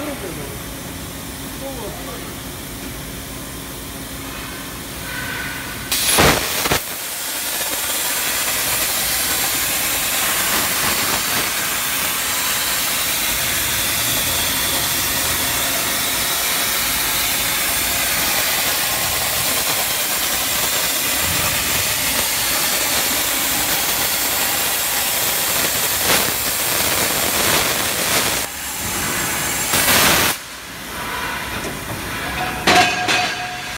取れてるの。